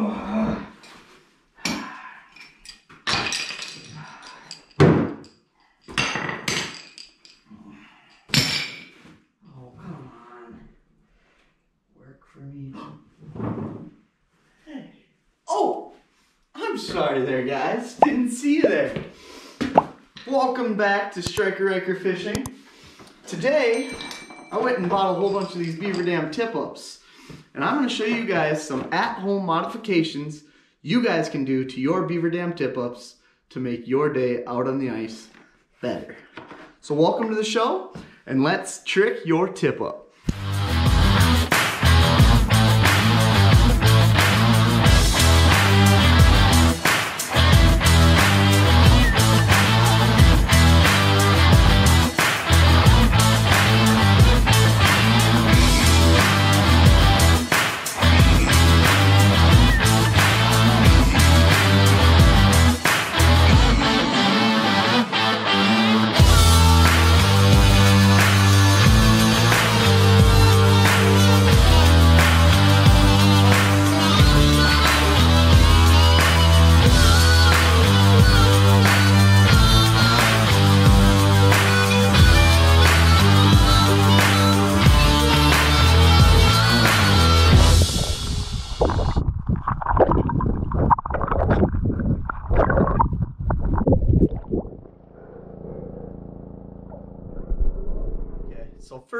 Oh, hey. Oh! I'm sorry there, guys. Didn't see you there. Welcome back to StrikeRyker Fishing. Today, I went and bought a whole bunch of these Beaver Dam tip-ups. And I'm going to show you guys some at-home modifications you guys can do to your Beaver Dam tip-ups to make your day out on the ice better. So welcome to the show, and let's trick your tip-up.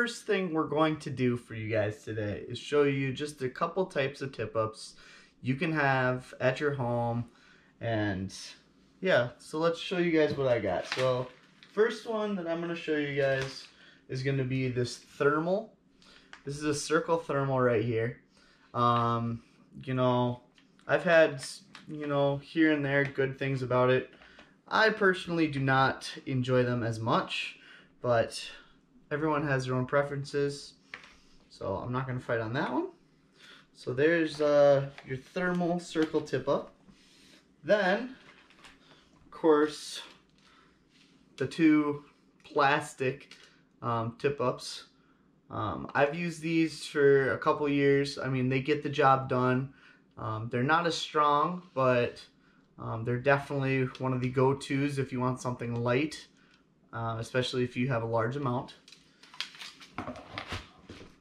First thing we're going to do for you guys today is show you just a couple types of tip-ups you can have at your home and yeah, so let's show you guys what I got. So first one that I'm going to show you guys is going to be this thermal. This is a circle thermal right here. Um, you know, I've had, you know, here and there good things about it. I personally do not enjoy them as much, but everyone has their own preferences. So I'm not going to fight on that one. So there's uh, your thermal circle tip up. Then, of course, the two plastic um, tip ups. Um, I've used these for a couple years. I mean, they get the job done. Um, they're not as strong, but um, they're definitely one of the go-tos if you want something light, uh, especially if you have a large amount.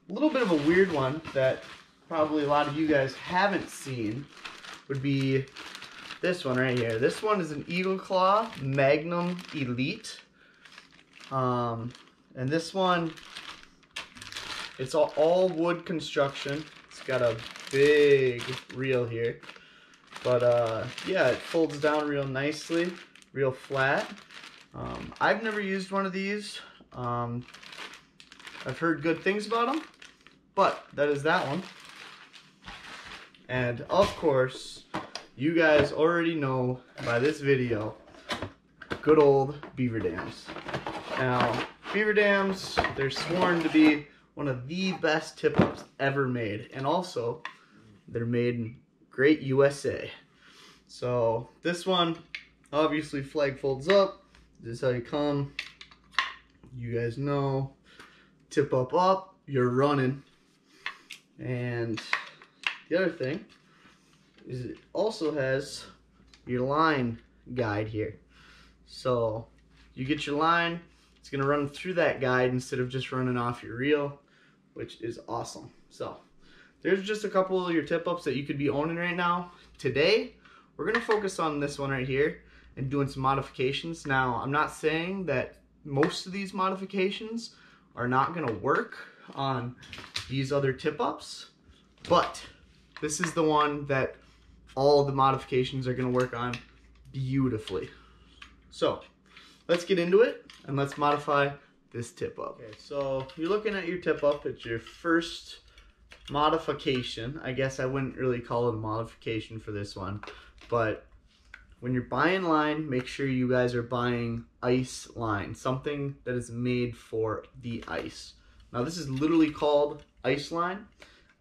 A little bit of a weird one that probably a lot of you guys haven't seen would be this one right here. This one is an Eagle Claw Magnum Elite. Um, and this one, it's all, all wood construction. It's got a big reel here. But uh, yeah, it folds down real nicely, real flat. Um, I've never used one of these. Um, I've heard good things about them, but that is that one. And of course, you guys already know by this video, good old beaver dams. Now, beaver dams, they're sworn to be one of the best tip-ups ever made. And also, they're made in great USA. So, this one, obviously flag folds up. This is how you come. You guys know, tip up up, you're running. And the other thing is it also has your line guide here. So you get your line, it's gonna run through that guide instead of just running off your reel, which is awesome. So there's just a couple of your tip ups that you could be owning right now. Today, we're gonna focus on this one right here and doing some modifications. Now, I'm not saying that most of these modifications are not gonna work on these other tip ups, but this is the one that all the modifications are gonna work on beautifully. So let's get into it and let's modify this tip up. Okay, so you're looking at your tip up, it's your first modification. I guess I wouldn't really call it a modification for this one, but when you're buying line, make sure you guys are buying ice line, something that is made for the ice. Now this is literally called ice line.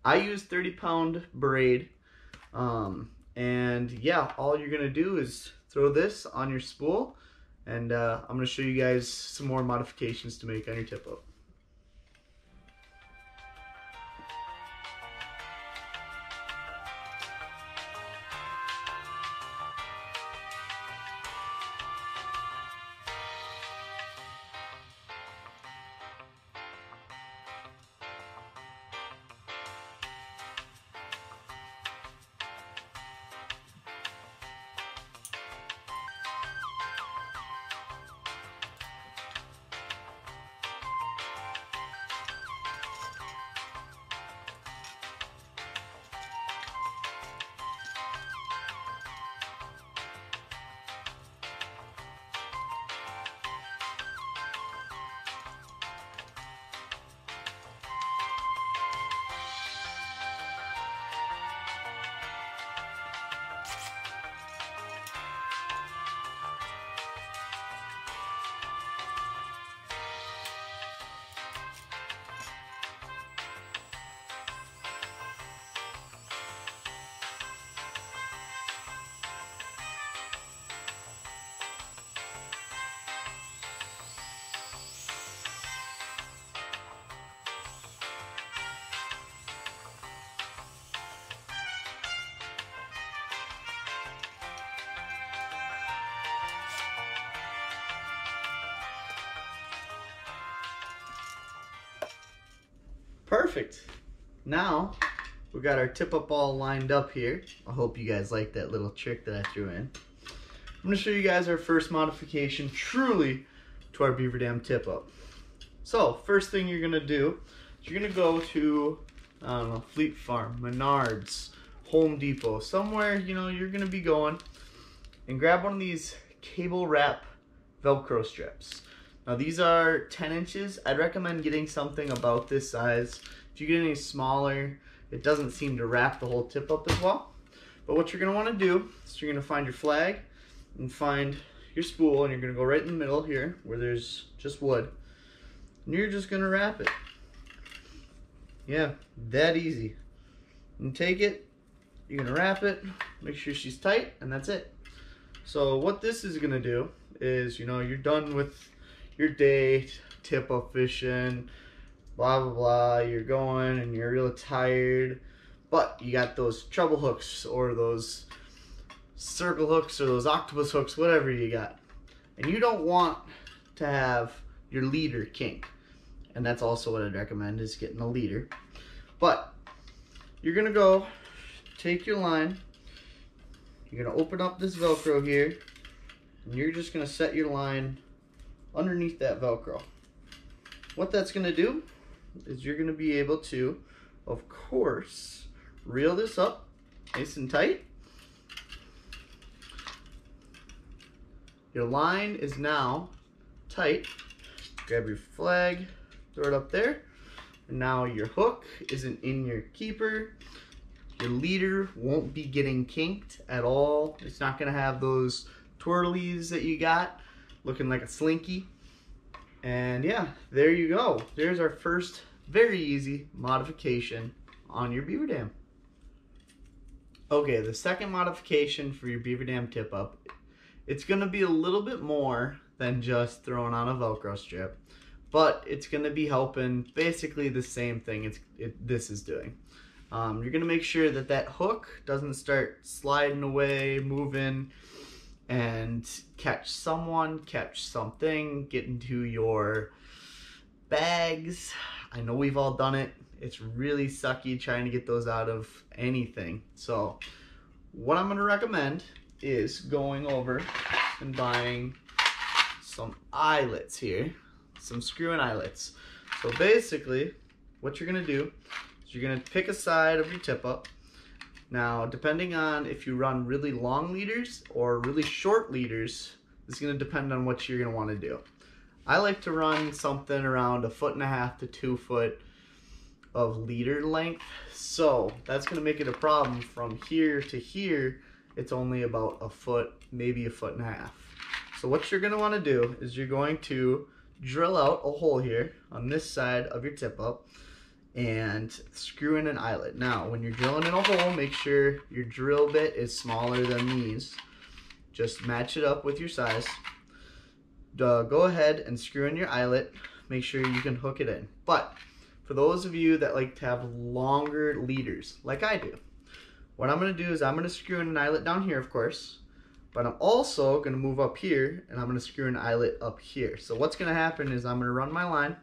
I use 30 pound braid. Um, and yeah, all you're gonna do is throw this on your spool and uh, I'm gonna show you guys some more modifications to make on your tip up. Perfect. Now, we got our tip up all lined up here. I hope you guys like that little trick that I threw in. I'm gonna show you guys our first modification truly to our beaver dam tip up. So, first thing you're gonna do is you're gonna go to, I don't know, Fleet Farm, Menards, Home Depot, somewhere, you know, you're gonna be going and grab one of these cable wrap Velcro strips. Now these are 10 inches. I'd recommend getting something about this size. If you get any smaller, it doesn't seem to wrap the whole tip up as well. But what you're gonna wanna do is you're gonna find your flag and find your spool and you're gonna go right in the middle here where there's just wood. And you're just gonna wrap it. Yeah, that easy. And take it, you're gonna wrap it, make sure she's tight, and that's it. So what this is gonna do is, you know, you're done with your date, tip up fishing, blah blah blah. You're going and you're real tired, but you got those treble hooks or those circle hooks or those octopus hooks, whatever you got, and you don't want to have your leader kink. And that's also what I'd recommend is getting a leader. But you're gonna go take your line, you're gonna open up this Velcro here, and you're just gonna set your line underneath that Velcro. What that's gonna do is you're gonna be able to, of course, reel this up nice and tight. Your line is now tight. Grab your flag, throw it up there. And now your hook isn't in your keeper. Your leader won't be getting kinked at all. It's not gonna have those twirlies that you got looking like a slinky. And yeah, there you go. There's our first very easy modification on your beaver dam. Okay, the second modification for your beaver dam tip up, it's gonna be a little bit more than just throwing on a Velcro strip, but it's gonna be helping basically the same thing it's, it, this is doing. Um, you're gonna make sure that that hook doesn't start sliding away, moving, and catch someone, catch something, get into your bags. I know we've all done it. It's really sucky trying to get those out of anything. So what I'm gonna recommend is going over and buying some eyelets here, some screw-in eyelets. So basically, what you're gonna do is you're gonna pick a side of your tip up, now, depending on if you run really long leaders or really short leaders, it's going to depend on what you're going to want to do. I like to run something around a foot and a half to two foot of leader length. So that's going to make it a problem from here to here. It's only about a foot, maybe a foot and a half. So what you're going to want to do is you're going to drill out a hole here on this side of your tip up and screw in an eyelet. Now, when you're drilling in a hole, make sure your drill bit is smaller than these. Just match it up with your size. Uh, go ahead and screw in your eyelet. Make sure you can hook it in. But for those of you that like to have longer leaders, like I do, what I'm going to do is I'm going to screw in an eyelet down here, of course. But I'm also going to move up here and I'm going to screw an eyelet up here. So what's going to happen is I'm going to run my line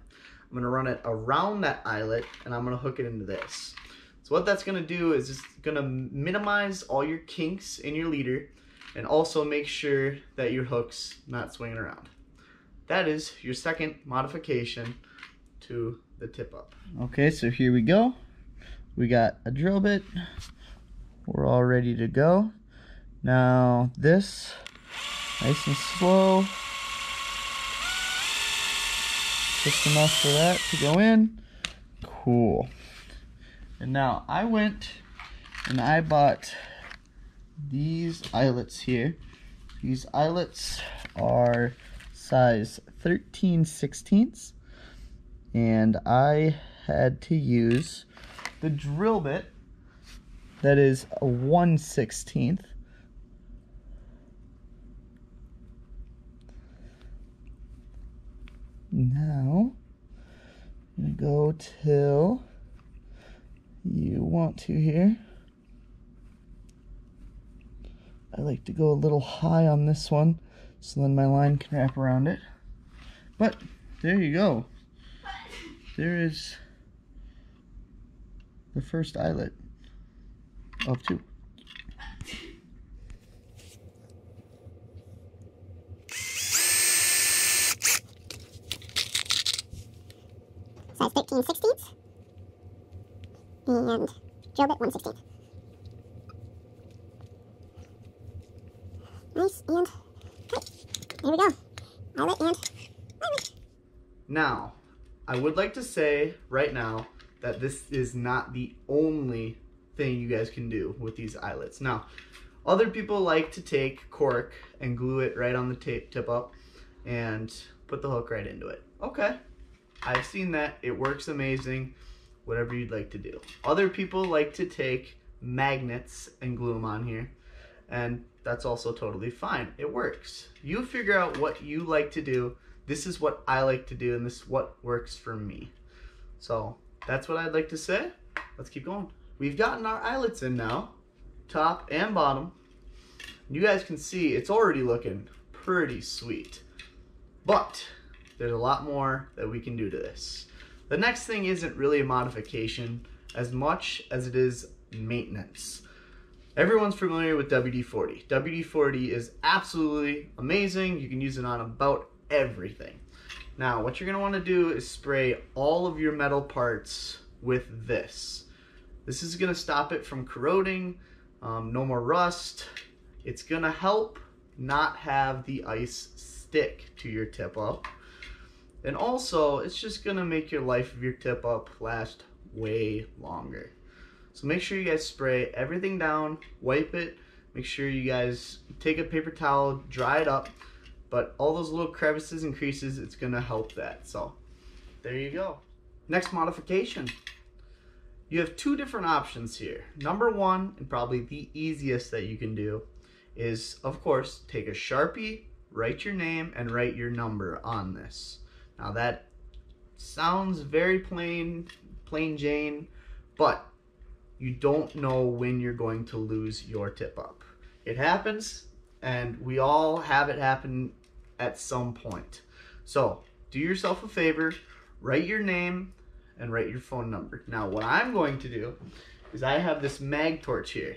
I'm gonna run it around that eyelet and I'm gonna hook it into this. So what that's gonna do is it's gonna minimize all your kinks in your leader and also make sure that your hook's not swinging around. That is your second modification to the tip up. Okay, so here we go. We got a drill bit. We're all ready to go. Now this, nice and slow, just enough for that to go in. Cool. And now I went and I bought these eyelets here. These eyelets are size 13 sixteenths and I had to use the drill bit that is a 1 16th Now, I'm going to go till you want to here. I like to go a little high on this one so then my line can wrap around it. But there you go. There is the first eyelet of two. Size 13 sixteenths. And drill bit 1 16th. Nice, and cut. There we go. Eyelet and eyelet. Now, I would like to say right now that this is not the only thing you guys can do with these eyelets. Now, other people like to take cork and glue it right on the tape tip up and put the hook right into it. Okay, I've seen that. It works amazing. Whatever you'd like to do. Other people like to take magnets and glue them on here, and that's also totally fine. It works. You figure out what you like to do. This is what I like to do, and this is what works for me. So that's what I'd like to say. Let's keep going. We've gotten our eyelets in now, top and bottom. You guys can see it's already looking pretty sweet. But there's a lot more that we can do to this. The next thing isn't really a modification as much as it is maintenance. Everyone's familiar with WD-40. WD-40 is absolutely amazing. You can use it on about everything. Now, what you're gonna wanna do is spray all of your metal parts with this. This is gonna stop it from corroding, um, no more rust. It's gonna help not have the ice stick to your tip up. And also, it's just gonna make your life of your tip up last way longer. So make sure you guys spray everything down, wipe it, make sure you guys take a paper towel, dry it up, but all those little crevices and creases, it's gonna help that. So there you go. Next modification. You have two different options here. Number one, and probably the easiest that you can do, is of course, take a Sharpie, write your name, and write your number on this. Now that sounds very plain, plain Jane, but you don't know when you're going to lose your tip up. It happens, and we all have it happen at some point. So do yourself a favor, write your name, and write your phone number. Now what I'm going to do is I have this mag torch here.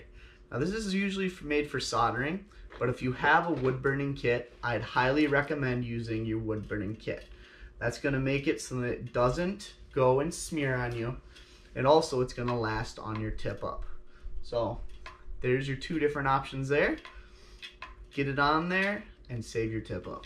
Now this is usually made for soldering, but if you have a wood burning kit, I'd highly recommend using your wood burning kit. That's gonna make it so that it doesn't go and smear on you. And also it's gonna last on your tip up. So there's your two different options there. Get it on there and save your tip up.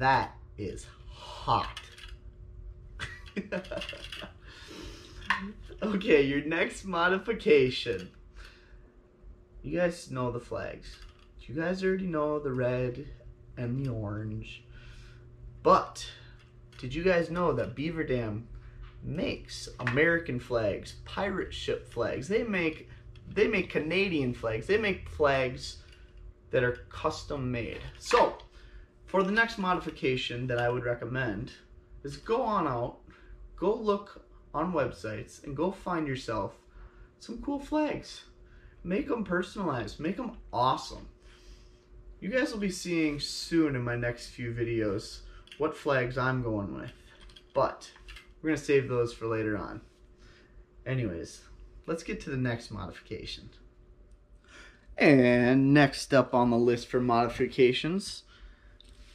That is hot. okay, your next modification. You guys know the flags. You guys already know the red and the orange. But did you guys know that Beaver Dam makes American flags, pirate ship flags? They make they make Canadian flags. They make flags that are custom made. So, for the next modification that I would recommend is go on out, go look on websites, and go find yourself some cool flags. Make them personalized, make them awesome. You guys will be seeing soon in my next few videos what flags I'm going with, but we're gonna save those for later on. Anyways, let's get to the next modification. And next up on the list for modifications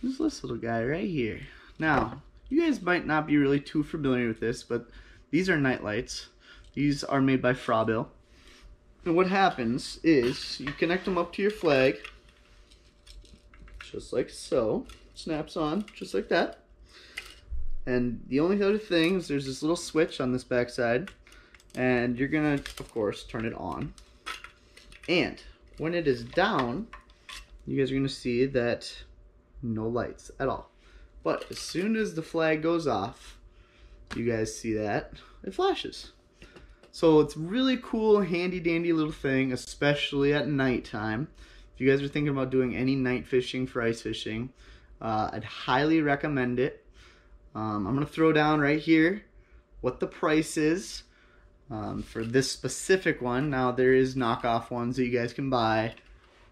is this little guy right here. Now, you guys might not be really too familiar with this, but these are night lights. These are made by Frabill. And what happens is you connect them up to your flag, just like so. Snaps on, just like that. And the only other thing is there's this little switch on this back side, and you're gonna, of course, turn it on. And when it is down, you guys are gonna see that no lights at all. But as soon as the flag goes off, you guys see that, it flashes. So it's really cool, handy dandy little thing, especially at nighttime. If you guys are thinking about doing any night fishing for ice fishing, uh, I'd highly recommend it. Um, I'm going to throw down right here what the price is um, for this specific one. Now there is knockoff ones that you guys can buy.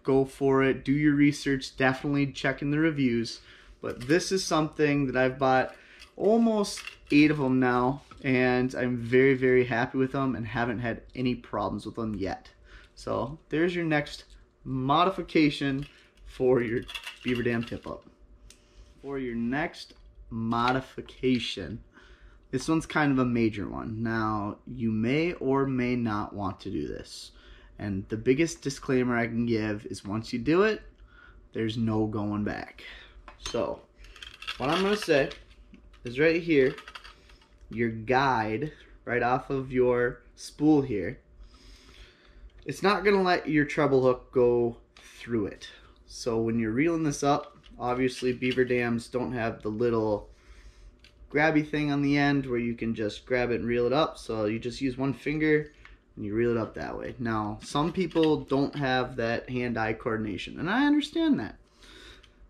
Go for it. Do your research. Definitely check in the reviews. But this is something that I've bought almost eight of them now and I'm very very happy with them and haven't had any problems with them yet so there's your next modification for your beaver dam tip up for your next modification this one's kind of a major one now you may or may not want to do this and the biggest disclaimer I can give is once you do it there's no going back so what I'm gonna say is right here your guide right off of your spool here, it's not going to let your treble hook go through it. So when you're reeling this up, obviously beaver dams don't have the little grabby thing on the end where you can just grab it and reel it up. So you just use one finger and you reel it up that way. Now, some people don't have that hand-eye coordination, and I understand that.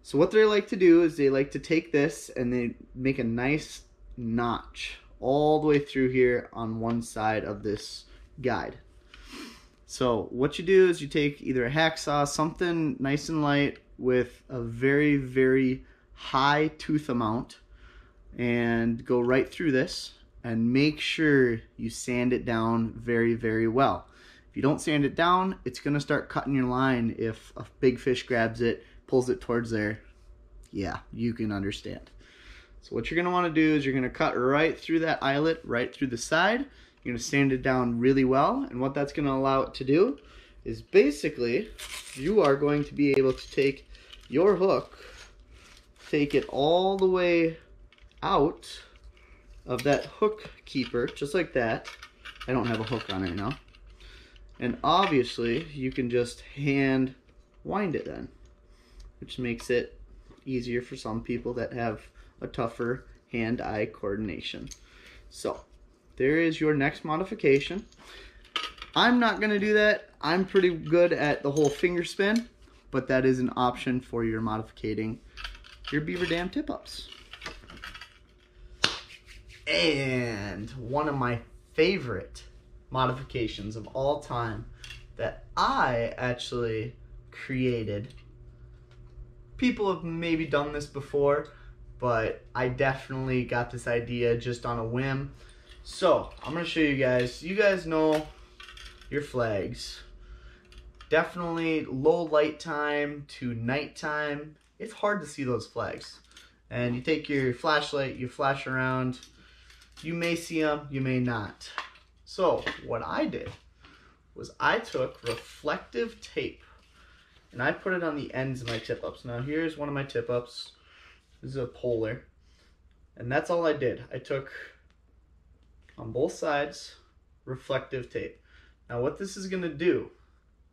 So what they like to do is they like to take this and they make a nice notch all the way through here on one side of this guide. So what you do is you take either a hacksaw, something nice and light with a very, very high tooth amount and go right through this and make sure you sand it down very, very well. If you don't sand it down, it's gonna start cutting your line if a big fish grabs it, pulls it towards there. Yeah, you can understand. So what you're going to want to do is you're going to cut right through that eyelet, right through the side. You're going to sand it down really well. And what that's going to allow it to do is basically you are going to be able to take your hook, take it all the way out of that hook keeper, just like that. I don't have a hook on right now. And obviously, you can just hand wind it then, which makes it easier for some people that have a tougher hand-eye coordination. So there is your next modification. I'm not going to do that. I'm pretty good at the whole finger spin, but that is an option for your modificating your beaver dam tip-ups. And one of my favorite modifications of all time that I actually created. People have maybe done this before, but I definitely got this idea just on a whim. So, I'm going to show you guys. You guys know your flags. Definitely low light time to nighttime. It's hard to see those flags. And you take your flashlight, you flash around. You may see them, you may not. So, what I did was I took reflective tape and I put it on the ends of my tip-ups. Now, here's one of my tip-ups. This is a polar. And that's all I did. I took on both sides reflective tape. Now what this is going to do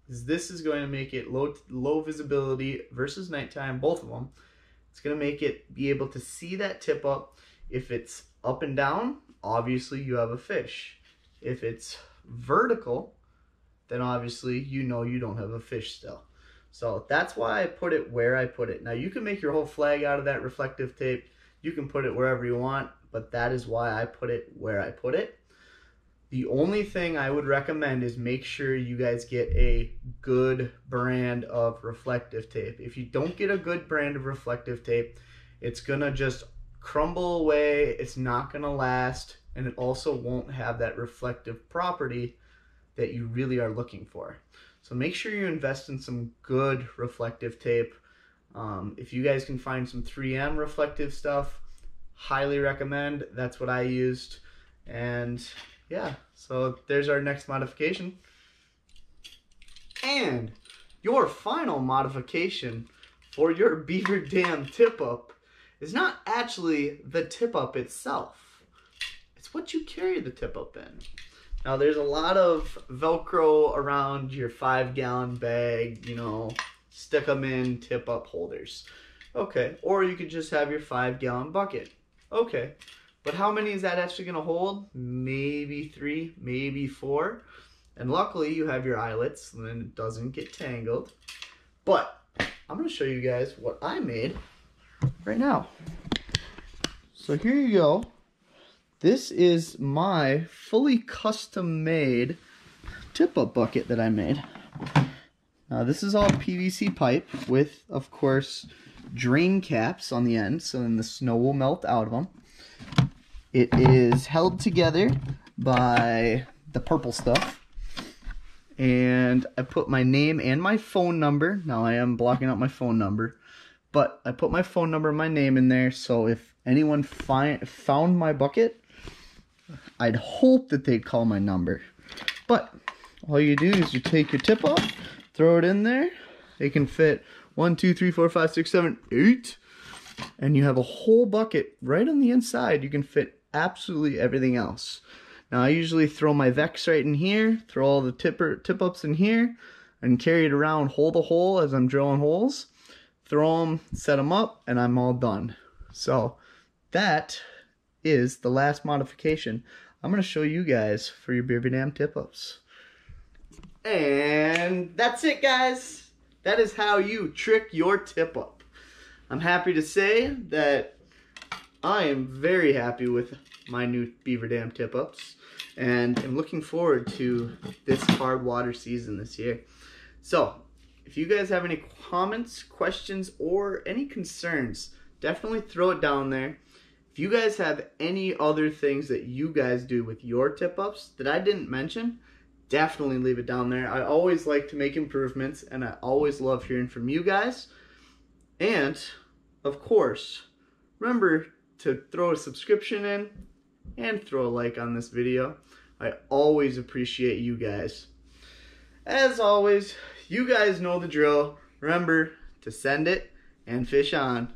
is this is going to make it low low visibility versus nighttime, both of them. It's going to make it be able to see that tip up. If it's up and down, obviously you have a fish. If it's vertical, then obviously you know you don't have a fish still. So that's why I put it where I put it. Now you can make your whole flag out of that reflective tape. You can put it wherever you want, but that is why I put it where I put it. The only thing I would recommend is make sure you guys get a good brand of reflective tape. If you don't get a good brand of reflective tape, it's gonna just crumble away, it's not gonna last, and it also won't have that reflective property that you really are looking for. So make sure you invest in some good reflective tape. Um, if you guys can find some 3M reflective stuff, highly recommend. That's what I used. And yeah, so there's our next modification. And your final modification for your beaver dam tip up is not actually the tip up itself. It's what you carry the tip up in. Now there's a lot of Velcro around your five gallon bag, you know, stick them in tip up holders. Okay, or you could just have your five gallon bucket. Okay, but how many is that actually gonna hold? Maybe three, maybe four. And luckily you have your eyelets, and then it doesn't get tangled. But I'm gonna show you guys what I made right now. So here you go. This is my fully custom made tip up bucket that I made. Now this is all PVC pipe with, of course, drain caps on the end so then the snow will melt out of them. It is held together by the purple stuff. And I put my name and my phone number. Now I am blocking out my phone number. But I put my phone number and my name in there so if anyone find, found my bucket, I'd hope that they'd call my number. But all you do is you take your tip off, throw it in there. It can fit one, two, three, four, five, six, seven, eight. And you have a whole bucket right on the inside. You can fit absolutely everything else. Now I usually throw my Vex right in here, throw all the tipper tip ups in here, and carry it around hole to hole as I'm drilling holes. Throw them, set them up, and I'm all done. So that is the last modification I'm going to show you guys for your Beaver Dam tip ups. And that's it, guys. That is how you trick your tip up. I'm happy to say that I am very happy with my new Beaver Dam tip ups and I'm looking forward to this hard water season this year. So, if you guys have any comments, questions, or any concerns, definitely throw it down there. If you guys have any other things that you guys do with your tip ups that I didn't mention, definitely leave it down there. I always like to make improvements and I always love hearing from you guys. And, of course, remember to throw a subscription in and throw a like on this video. I always appreciate you guys. As always, you guys know the drill. Remember to send it and fish on.